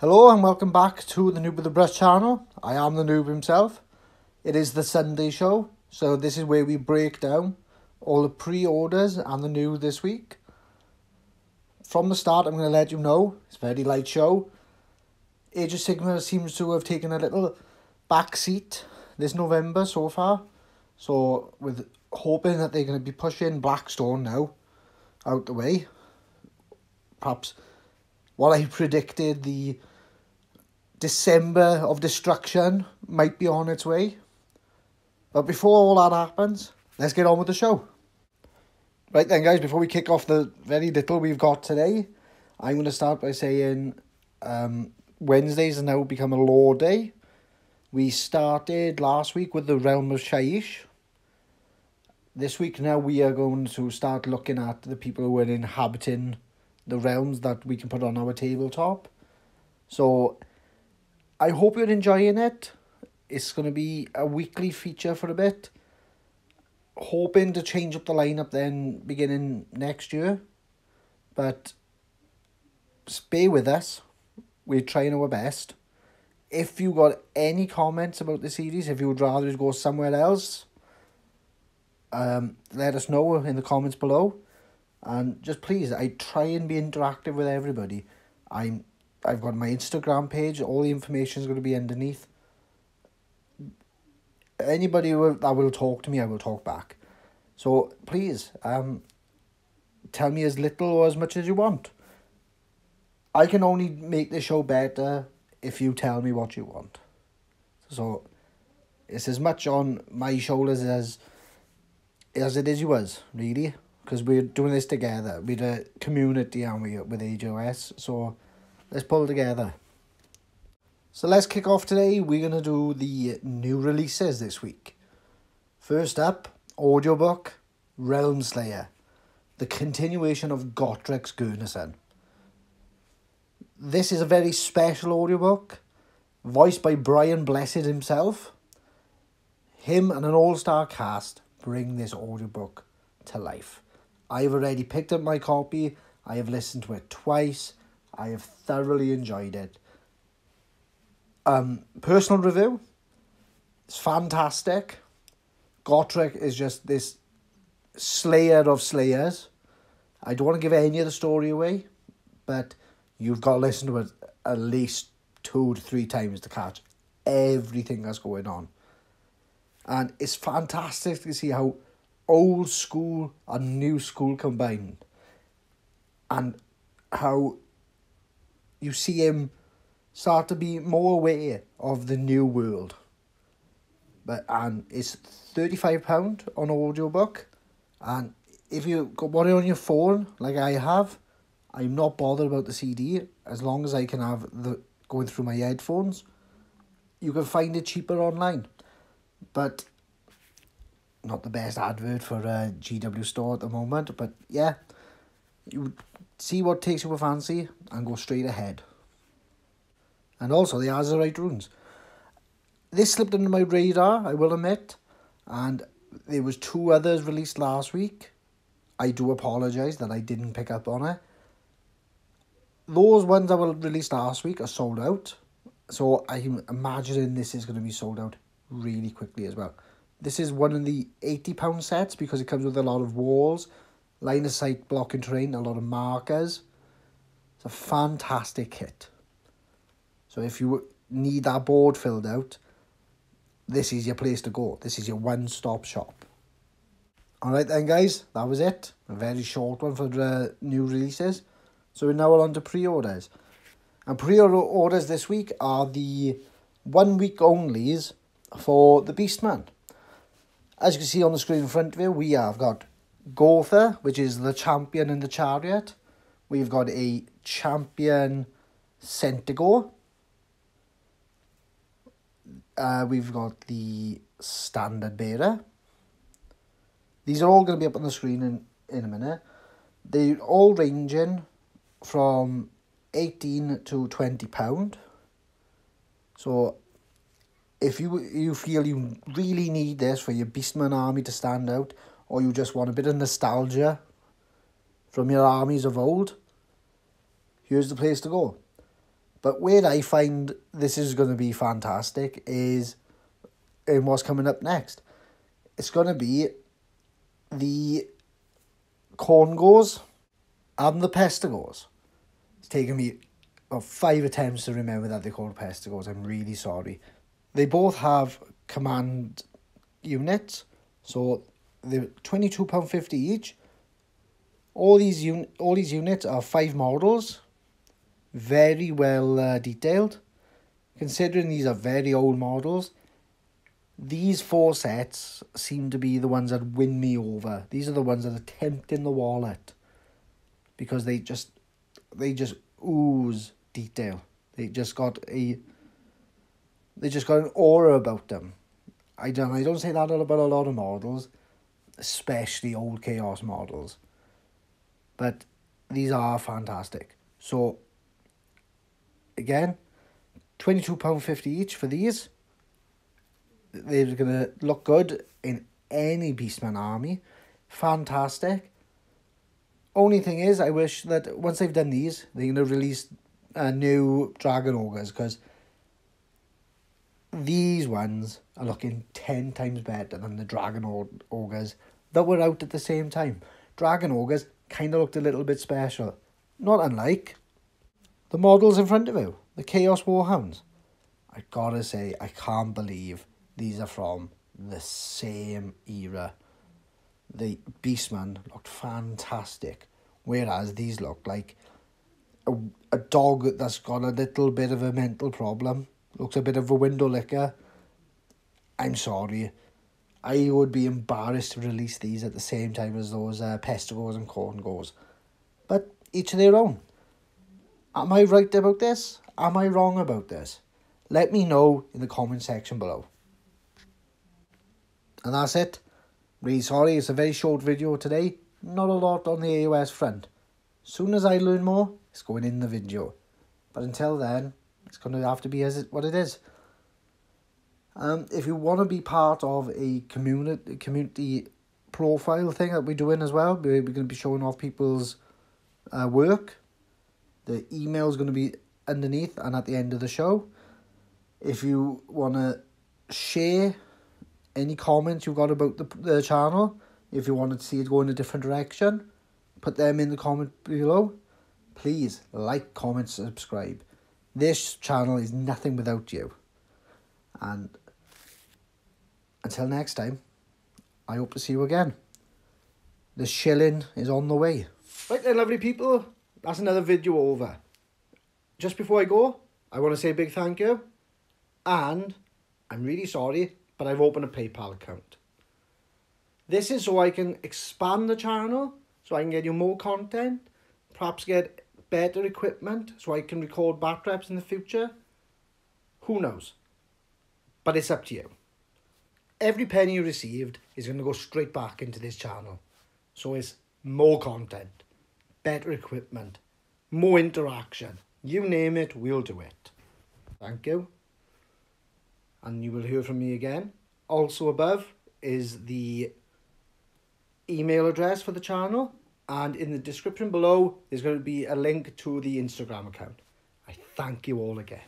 Hello and welcome back to the Noob with the Brush channel. I am the noob himself. It is the Sunday show, so this is where we break down all the pre-orders and the new this week. From the start, I'm going to let you know, it's a very light show. Age of Sigmar seems to have taken a little back seat this November so far. So, with hoping that they're going to be pushing Blackstone now out the way. Perhaps what I predicted, the December of destruction might be on its way. But before all that happens, let's get on with the show. Right then, guys, before we kick off the very little we've got today, I'm going to start by saying um, Wednesdays have now become a lore day. We started last week with the Realm of Shyish. This week now we are going to start looking at the people who are inhabiting the realms that we can put on our tabletop. So I hope you're enjoying it. It's going to be a weekly feature for a bit. Hoping to change up the lineup then beginning next year. But stay with us. We're trying our best. If you got any comments about the series, if you would rather go somewhere else, um, let us know in the comments below. And just please, I try and be interactive with everybody. I'm I've got my Instagram page. All the information is going to be underneath. Anybody who, that will talk to me, I will talk back. So please, um, tell me as little or as much as you want. I can only make the show better if you tell me what you want. So it's as much on my shoulders as as it is yours, really because we're doing this together. We're a community, aren't we, with AOS? So let's pull together. So let's kick off today. We're going to do the new releases this week. First up, audiobook Realm Slayer, the continuation of Gotrek Gurnisson. This is a very special audiobook, voiced by Brian Blessed himself. Him and an all-star cast bring this audiobook to life. I've already picked up my copy. I have listened to it twice. I have thoroughly enjoyed it. Um, personal review. It's fantastic. Gotrek is just this slayer of slayers. I don't want to give any of the story away, but you've got to listen to it at least two to three times to catch everything that's going on. And it's fantastic to see how old school and new school combined. And how you see him start to be more aware of the new world. But and it's 35 pound on audiobook. And if you got one on your phone like I have I'm not bothered about the CD as long as I can have the going through my headphones. You can find it cheaper online. But not the best advert for uh, a GW store at the moment, but yeah, you see what takes you a fancy and go straight ahead. And also the Azyrite ruins. This slipped under my radar, I will admit, and there was two others released last week. I do apologise that I didn't pick up on it. Those ones that were released last week are sold out, so I'm imagining this is going to be sold out really quickly as well. This is one of the £80 sets because it comes with a lot of walls, line of sight blocking terrain, a lot of markers. It's a fantastic kit. So if you need that board filled out, this is your place to go. This is your one-stop shop. Alright then guys, that was it. A very short one for the new releases. So we're now on to pre-orders. And pre-orders this week are the one week onlys for the Beastman. As you can see on the screen in front of you, we have got Gorthor, which is the champion in the chariot. We've got a champion Centigor. Uh, we've got the standard bearer. These are all going to be up on the screen in, in a minute. They're all ranging from 18 to 20 pound. So if you you feel you really need this for your Beastman army to stand out, or you just want a bit of nostalgia from your armies of old, here's the place to go. But where I find this is going to be fantastic is in what's coming up next. It's going to be the Khorngors and the Pestigors. It's taken me well, five attempts to remember that they're called Pestigors. I'm really sorry. They both have command units, so they're £22.50 each. All these un all these units are five models, very well uh, detailed. Considering these are very old models, these four sets seem to be the ones that win me over. These are the ones that are tempting the wallet because they just they just ooze detail. They just got a they just got an aura about them. I don't I don't say that about a lot of models, especially old chaos models. But these are fantastic. So again, twenty two pound fifty each for these they're to look good in any Beastman army. Fantastic. Only thing is, I wish that once they've done these, they're to release a new Dragon Ogres because these ones are looking 10 times better than the Dragon Ogres that were out at the same time. Dragon Ogres kind of looked a little bit special. Not unlike the models in front of you, the Chaos Warhounds. I gotta say, I can't believe these are from the same era. The Beastman looked fantastic, whereas these look like a, a dog that's got a little bit of a mental problem. Looks a bit of a window licker. I'm sorry. I would be embarrassed to release these at the same time as those uh, Pestigors and Khorngors. But each of their own. Am I right about this? Am I wrong about this? Let me know in the comment section below. And that's it. Really sorry, it's a very short video today. Not a lot on the AOS front. Soon as I learn more, it's going in the video. But until then, it's going to have to be as it, what it is. Um, if you want to be part of a community community profile thing that we're doing as well, we're, we're going to be showing off people's uh, work. The email is going to be underneath and at the end of the show. If you want to share any comments you've got about the, the channel, if you wanted to see it go in a different direction, put them in the comment below. Please like, comment, subscribe. This channel is nothing without you. And until next time, I hope to see you again. The shilling is on the way. Right then, lovely people. That's another video over. Just before I go, I want to say a big thank you. And I'm really sorry but I've opened a PayPal account. This is so I can expand the channel, so I can get you more content, perhaps get better equipment, so I can record bat reps in the future. Who knows? But it's up to you. Every penny you received is going to go straight back into this channel. So it's more content, better equipment, more interaction. You name it, we'll do it. Thank you and you will hear from me again. Also above is the email address for the channel and in the description below there's going to be a link to the Instagram account. I thank you all again.